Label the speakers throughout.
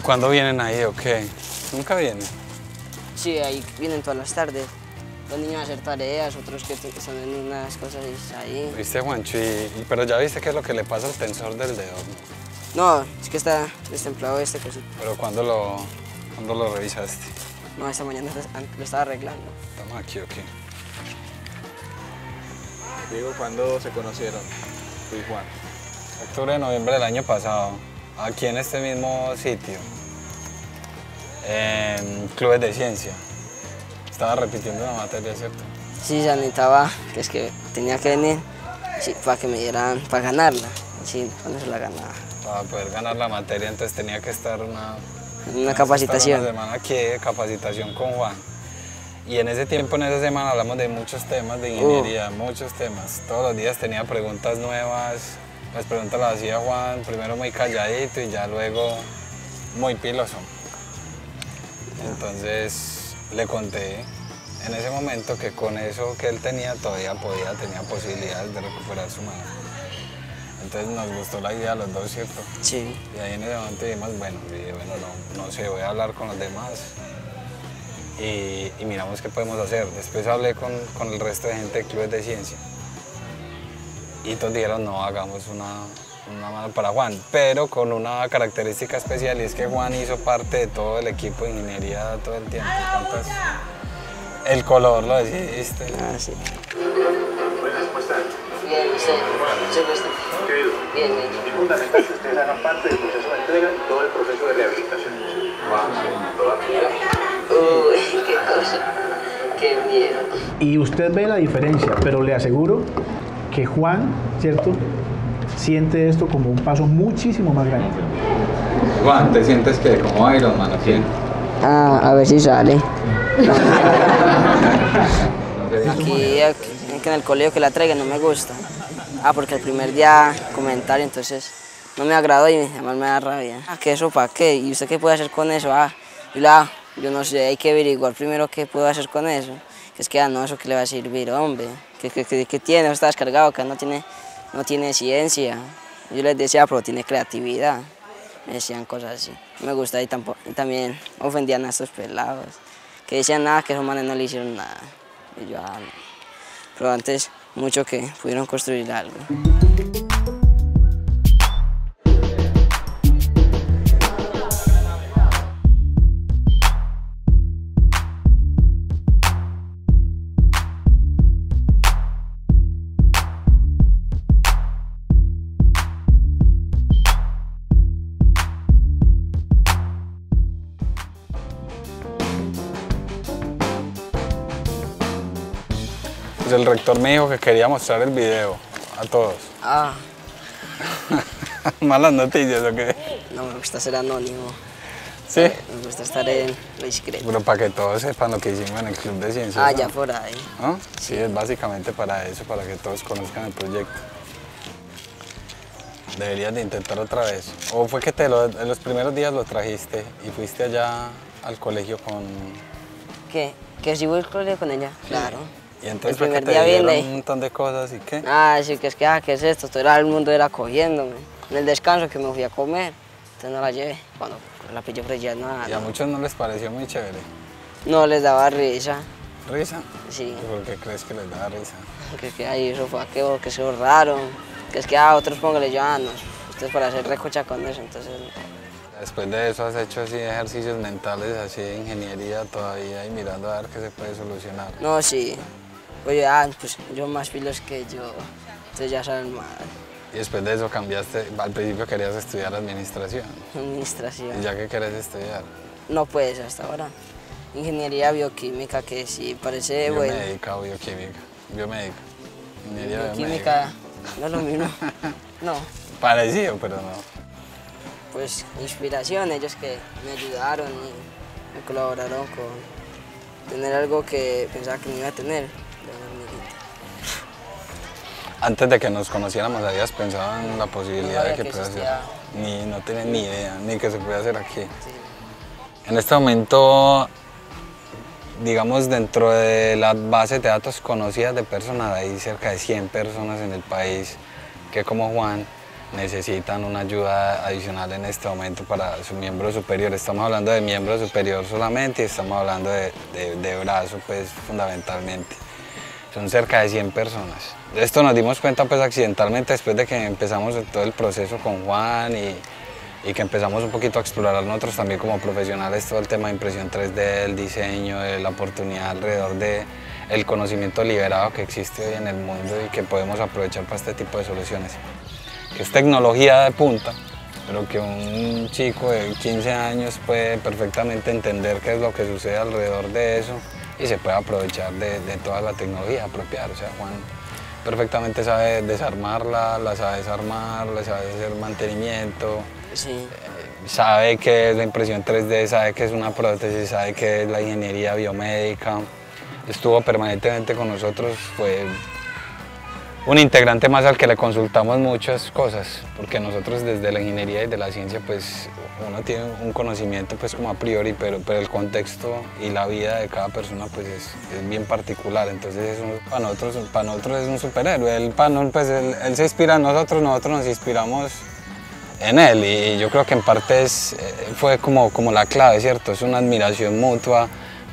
Speaker 1: cuándo vienen ahí o qué? ¿Nunca vienen?
Speaker 2: Sí, ahí vienen todas las tardes. Los niños a hacer tareas, otros que te- están en unas cosas ahí.
Speaker 1: ¿Viste, Juancho? Y- y- pero ya viste qué es lo que le pasa al tensor del dedo.
Speaker 2: No, es que está destemplado este cosito.
Speaker 1: Pero ¿cuándo lo, cuándo lo revisaste?
Speaker 2: No, esta mañana lo- estaba arreglando.
Speaker 1: Estamos aquí, ok.
Speaker 3: Diego, ¿cuándo se conocieron? Tú y Juan.
Speaker 1: Octubre, noviembre del año pasado, aquí en este mismo sitio, en Clubes de Ciencia. Estaba repitiendo una materia, ¿cierto?
Speaker 2: Sí, se necesitaba, que es que tenía que venir sí, para que me dieran, para ganarla. Sí, cuando se la ganaba.
Speaker 1: Para poder ganar la materia, entonces tenía que estar una,
Speaker 2: Una capacitación.
Speaker 1: Una semana aquí de capacitación con Juan. Y en ese tiempo, en esa semana, hablamos de muchos temas de ingeniería, muchos temas. Todos los días tenía preguntas nuevas. Las preguntas las hacía Juan, primero muy calladito y ya luego muy piloso. Entonces le conté en ese momento que con eso que él tenía todavía podía, tenía posibilidades de recuperar su mano. Entonces nos gustó la idea a los dos, ¿cierto?
Speaker 2: Sí.
Speaker 1: Y ahí en ese momento dijimos, bueno, dije, bueno no, no sé, voy a hablar con los demás y, y miramos qué podemos hacer. Después hablé con, con el resto de gente de clubes de ciencia y todos dijeron, no, hagamos una, una mano para Juan, pero con una característica especial y es que Juan hizo parte de todo el equipo de ingeniería todo el tiempo. Entonces, el color lo decidiste.
Speaker 2: Ah, sí.
Speaker 4: Buenas, ¿cómo están?
Speaker 2: Bien, usted, Bien, bien.
Speaker 4: es fundamental que ustedes hagan parte del proceso de entrega y todo el proceso de rehabilitación.
Speaker 2: Uy, qué cosa. Qué miedo.
Speaker 5: Y usted ve la diferencia, pero le aseguro que Juan, ¿cierto? Siente esto como un paso muchísimo más grande.
Speaker 1: Juan, ¿te sientes que como Iron Man o quién?
Speaker 2: Ah, a ver si sale. Aquí, aquí en el colegio que la traigan no me gusta. Ah, porque el primer día comentario, entonces no me agradó y además me da rabia. Ah, ¿qué eso para qué? ¿Y usted qué puede hacer con eso? Ah, y la, yo no sé, hay que averiguar primero qué puedo hacer con eso. Que es que, ah, no, eso que le va a servir, hombre. ¿Qué, qué, qué- qué tiene? Está descargado, que no tiene, no tiene ciencia. Yo les decía, pero tiene creatividad. Me decían cosas así. Me gusta y, tampoco, y también ofendían a estos pelados. Que decían nada, que esos manes no le hicieron nada. Y yo, ah, no. Pero antes, mucho que pudieron construir algo.
Speaker 1: El rector me dijo que quería mostrar el video a todos.
Speaker 2: Ah,
Speaker 1: Malas noticias, ¿o qué?
Speaker 2: no me gusta ser anónimo.
Speaker 1: Sí.
Speaker 2: Me gusta estar en lo discreto.
Speaker 1: Pero para que todos sepan lo que hicimos en el Club de Ciencias.
Speaker 2: Ah,
Speaker 1: ¿no?
Speaker 2: ya por ahí.
Speaker 1: ¿No? Sí, es básicamente para eso, para que todos conozcan el proyecto. Deberías de intentar otra vez. ¿O fue que te lo, en los primeros días lo trajiste y fuiste allá al colegio con...
Speaker 2: ¿Qué? ¿Que si voy al colegio con ella? Claro.
Speaker 1: Y entonces
Speaker 2: el
Speaker 1: que
Speaker 2: primer día viene.
Speaker 1: un montón de cosas y qué?
Speaker 2: Ah, sí, que es que, ah, ¿qué es esto? Todo el mundo era cogiéndome. En el descanso que me fui a comer, entonces no la llevé. Cuando la pillé freya, nada.
Speaker 1: Y a
Speaker 2: no.
Speaker 1: muchos no les pareció muy chévere.
Speaker 2: No les daba risa.
Speaker 1: ¿Risa?
Speaker 2: Sí.
Speaker 1: ¿Y ¿Por qué crees que les da risa?
Speaker 2: Que es que ahí eso fue que eso es raro. Que es que a otros póngale yo, ah, no, ustedes para hacer recocha con eso, entonces.
Speaker 1: Después de eso has hecho así ejercicios mentales, así de ingeniería todavía y mirando a ver qué se puede solucionar.
Speaker 2: No, sí. Oye, ah, pues yo más pilos que yo. Entonces ya saben más.
Speaker 1: Y después de eso cambiaste, al principio querías estudiar administración.
Speaker 2: Administración.
Speaker 1: ¿Y ya qué querés estudiar?
Speaker 2: No puedes hasta ahora. Ingeniería bioquímica, que sí parece bueno.
Speaker 1: Biomédica o bioquímica. Biomédica. Ingeniería.
Speaker 2: Bioquímica no es lo mismo. No,
Speaker 1: Parecido, pero no.
Speaker 2: pues inspiración, ellos que me ayudaron y me colaboraron con tener algo que pensaba que no iba a tener.
Speaker 1: Antes de que nos conociéramos, habías pensado en la posibilidad
Speaker 2: No
Speaker 1: de que
Speaker 2: que
Speaker 1: pueda hacer. Ni, no tenés ni idea, ni que se puede hacer aquí. En este momento, digamos, dentro de la base de datos conocidas de personas, hay cerca de 100 personas en el país que como Juan necesitan una ayuda adicional en este momento para su miembro superior. Estamos hablando de miembro superior solamente y estamos hablando de, de, de brazo pues fundamentalmente. Son cerca de 100 personas. Esto nos dimos cuenta pues accidentalmente después de que empezamos todo el proceso con Juan y, y que empezamos un poquito a explorar nosotros también como profesionales todo el tema de impresión 3D, el diseño, la oportunidad alrededor de el conocimiento liberado que existe hoy en el mundo y que podemos aprovechar para este tipo de soluciones es tecnología de punta, pero que un chico de 15 años puede perfectamente entender qué es lo que sucede alrededor de eso y se puede aprovechar de, toda la tecnología apropiada. O sea, Juan perfectamente sabe desarmarla, la sabe desarmar, la sabe hacer mantenimiento, eh, sabe qué es la impresión 3D, sabe qué es una prótesis, sabe qué es la ingeniería biomédica. Estuvo permanentemente con nosotros, fue un integrante más al que le consultamos muchas cosas, porque nosotros desde la ingeniería y de la ciencia pues uno tiene un conocimiento pues como a priori, pero, pero el contexto y la vida de cada persona pues es, bien particular, entonces para, nosotros, para nosotros es un superhéroe, él, pues, él, se inspira en nosotros, nosotros nos inspiramos en él. Y yo creo que en parte es, eh, fue como, como la clave, ¿cierto? Es una admiración mutua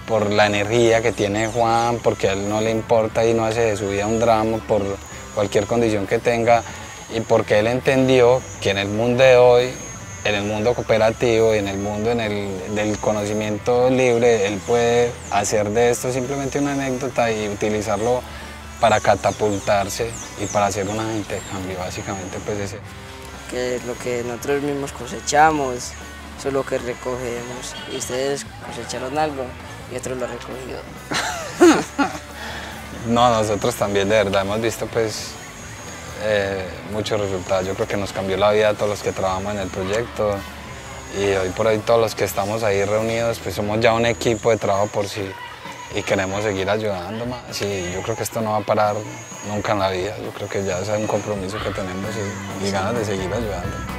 Speaker 1: por la energía que tiene Juan, porque a él no le importa y no hace de su vida un drama, por cualquier condición que tenga y porque él entendió que en el mundo de hoy, en el mundo cooperativo y en el mundo en el, del conocimiento libre, él puede hacer de esto simplemente una anécdota y utilizarlo para catapultarse y para hacer un agente de cambio, básicamente pues ese.
Speaker 2: Que lo que nosotros mismos cosechamos, eso es lo que recogemos. Y ustedes cosecharon algo y otros lo han recogido.
Speaker 1: No, nosotros también de verdad hemos visto pues eh, muchos resultados. Yo creo que nos cambió la vida a todos los que trabajamos en el proyecto y hoy por hoy todos los que estamos ahí reunidos pues somos ya un equipo de trabajo por sí y queremos seguir ayudando más. Y yo creo que esto no va a parar nunca en la vida. Yo creo que ya es un compromiso que tenemos y ganas de seguir ayudando.